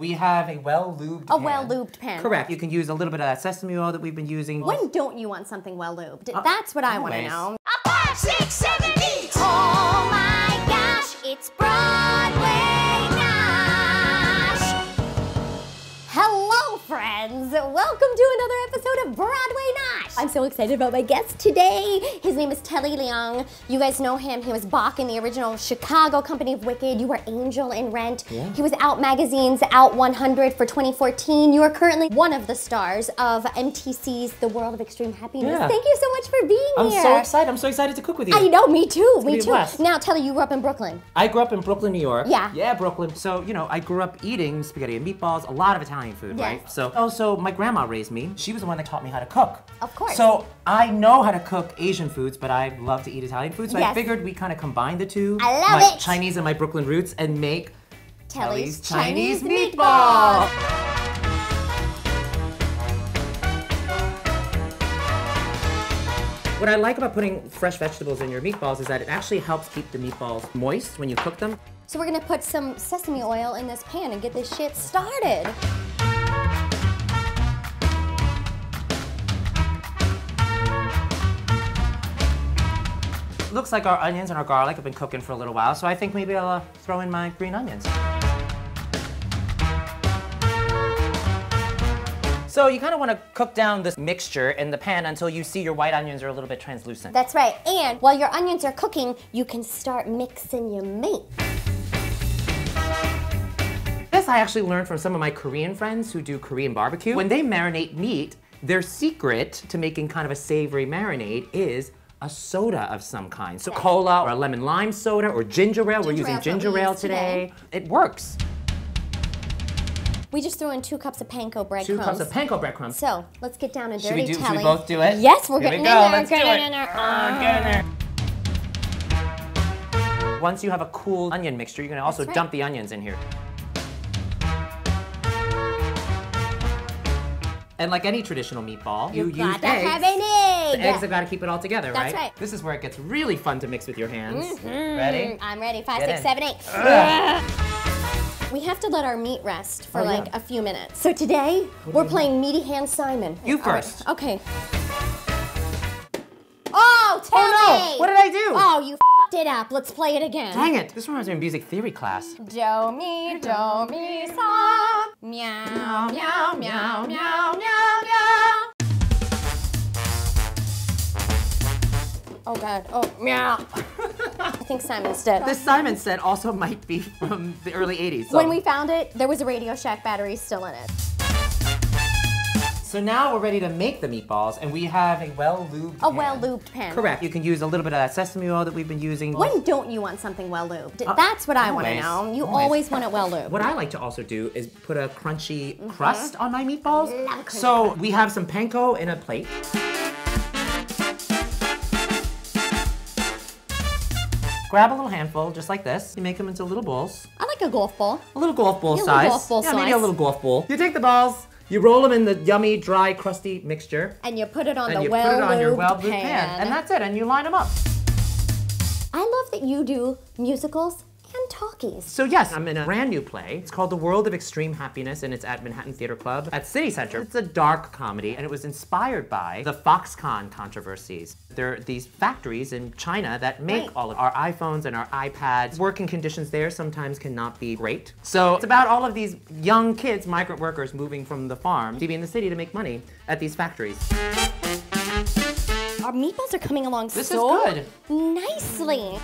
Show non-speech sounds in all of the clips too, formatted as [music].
We have a well-lubed A pan. well-lubed pan. Correct. You can use a little bit of that sesame oil that we've been using. When don't you want something well lubed? Uh, That's what I want to know. A five, six, seven, eight. Oh my gosh, it's Broadway Nosh. Hello, friends! Welcome to another of Broadway Nosh! I'm so excited about my guest today. His name is Telly Leung. You guys know him. He was Boq in the original Chicago company of Wicked. You were Angel in Rent. Yeah. He was Out Magazine's Out 100 for 2014. You are currently one of the stars of MTC's The World of Extreme Happiness. Yeah. Thank you so much for being here. I'm so excited. I'm so excited to cook with you. I know, me too, me too. Now, Telly, you grew up in Brooklyn. I grew up in Brooklyn, New York. Yeah. Yeah, Brooklyn. So, you know, I grew up eating spaghetti and meatballs, a lot of Italian food, Yes. right? So, also, my grandma raised me. She was the one that taught me how to cook. Of course. So, I know how to cook Asian foods, but I love to eat Italian food. So, I figured we kind of combine the two. I love my it. Chinese and my Brooklyn roots and make Telly's Chinese, Chinese meatball. What I like about putting fresh vegetables in your meatballs is that it actually helps keep the meatballs moist when you cook them. So we're gonna put some sesame oil in this pan and get this shit started. Looks like our onions and our garlic have been cooking for a little while, so I think maybe I'll uh, throw in my green onions. So you kind of want to cook down this mixture in the pan until you see your white onions are a little bit translucent. That's right. And while your onions are cooking, you can start mixing your meat. This I actually learned from some of my Korean friends who do Korean barbecue. When they marinate meat, their secret to making kind of a savory marinade is a soda of some kind. So cola or a lemon lime soda or ginger ale. We're using ginger ale use today. It works. We just threw in two cups of panko breadcrumbs. Two cups of panko breadcrumbs. So let's get down and Should dirty we, do, should we both do it? Yes, we're Here getting we in there. Let's do it. in there. Get in there. Once you have a cool onion mixture, you can also right. dump the onions in here. And like any traditional meatball, you, You use eggs. have an egg. The eggs have got to keep it all together, That's right? right. This is where it gets really fun to mix with your hands. Mm-hmm. Ready? I'm ready. Five, Get six, in. seven, eight. We have to let our meat rest for Oh, yeah. like a few minutes. So today, we're playing Meaty Hand Simon. You All right, first. Okay. Oh, Telly! Oh no! What did I do? Oh, you f***ed it up. Let's play it again. Dang it! This reminds me of music theory class. Do mi, do mi, sa. Meow, meow, meow, meow, meow, meow. Oh God. Oh, meow. I think Simon's dead. This Simon set also might be from the early 80s. so- when we found it, there was a Radio Shack battery still in it. So now we're ready to make the meatballs, and we have a well-lubed A pan. well-lubed pan. Correct. You can use a little bit of that sesame oil that we've been using. When don't you want something well lubed? Uh, That's what I want to know. You always. always want it well lubed. What I like to also do is put a crunchy mm-hmm. crust on my meatballs. So we have some panko in a plate. Grab a little handful, just like this. You make them into little balls. I like a golf ball. A little golf ball Yeah, size. golf ball yeah, maybe a little golf ball. You take the balls, you roll them in the yummy, dry, crusty mixture, And you put it on and the you well put it on your well-lubed pan. pan. And that's it, and you line them up. I love that you do musicals and talkies. So yes, I'm in a brand new play. It's called The World of Extreme Happiness, and it's at Manhattan Theater Club at City Center. It's a dark comedy, and it was inspired by the Foxconn controversies. There are these factories in China that make Right. all of our iPhones and our iPads. Working conditions there sometimes cannot be great. So it's about all of these young kids, migrant workers, moving from the farm to be in the city to make money at these factories. Our meatballs are coming along This is so good. nicely.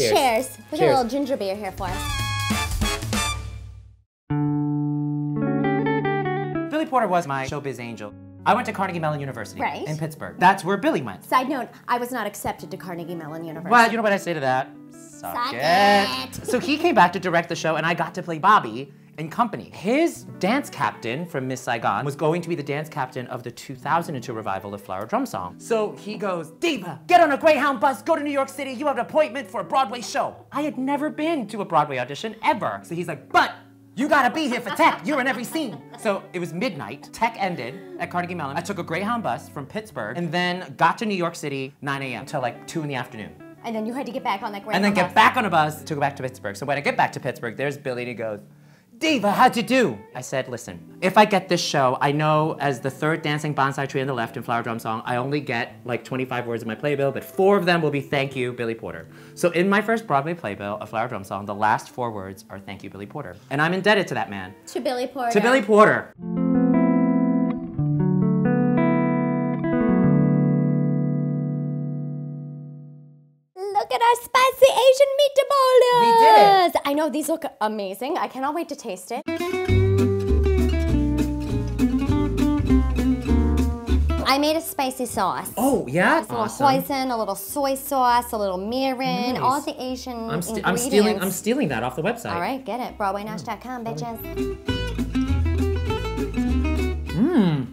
Cheers. Cheers. We got a little ginger beer here for us. Billy Porter was my showbiz angel. I went to Carnegie Mellon University Right. in Pittsburgh. That's where Billy went. Side note, I was not accepted to Carnegie Mellon University. Well, you know what I say to that? Suck, Suck it. it. So he came back to direct the show, and I got to play Bobby in company. His dance captain from Miss Saigon was going to be the dance captain of the 2002 revival of Flower Drum Song. So he goes, Diva, get on a Greyhound bus, go to New York City. You have an appointment for a Broadway show. I had never been to a Broadway audition ever. So he's like, but you gotta be here for tech. You're in every scene. [laughs] So it was midnight. Tech ended at Carnegie Mellon. I took a Greyhound bus from Pittsburgh and then got to New York City 9 a.m. till like 2 in the afternoon. And then you had to get back on that Greyhound and then get bus. back on a bus to go back to Pittsburgh. So when I get back to Pittsburgh, there's Billy and he goes, Diva, how'd you do? I said, listen, if I get this show, I know as the third dancing bonsai tree on the left in Flower Drum Song, I only get like 25 words in my playbill, but four of them will be thank you, Billy Porter. So in my first Broadway playbill, A Flower Drum Song, the last four words are thank you, Billy Porter. And I'm indebted to that man. To Billy Porter. To Billy Porter. Look at our spicy Asian meatballs. We did it. I know these look amazing. I cannot wait to taste it. I made a spicy sauce. Oh, yeah? A little Awesome. hoisin, a little soy sauce, a little mirin, Nice. all the Asian I'm, ingredients. I'm stealing. I'm stealing that off the website. All right, get it. BroadwayNosh.com, bitches. Mmm.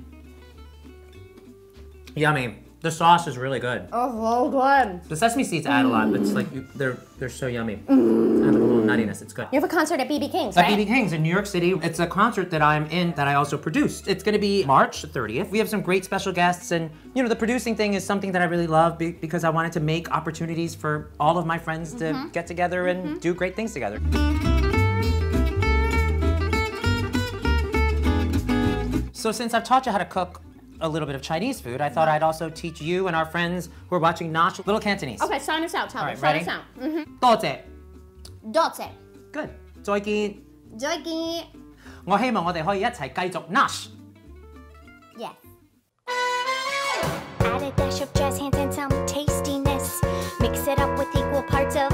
Yummy. The sauce is really good. Oh, so good. The sesame seeds add a lot, but it's like you, they're they're so yummy. Mm. Add like a little nuttiness. It's good. You have a concert at BB King's, right? At? BB King's in New York City. It's a concert that I'm in that I also produced. It's going to be March 30th. We have some great special guests, and you know the producing thing is something that I really love be- because I wanted to make opportunities for all of my friends to mm-hmm. get together and mm-hmm. do great things together. So since I've taught you how to cook a little bit of Chinese food, I thought I'd also teach you and our friends who are watching Nosh little Cantonese. Okay, sign us out. Tell All us. right, Sign ready? us out. Mm-hmm. 多谢。 Doce. Good. 再见。 Jogi. 我希望我哋可以一齐继续 Nosh。 Yes. Add a dash of jazz hands and some tastiness. Mix it up with equal parts of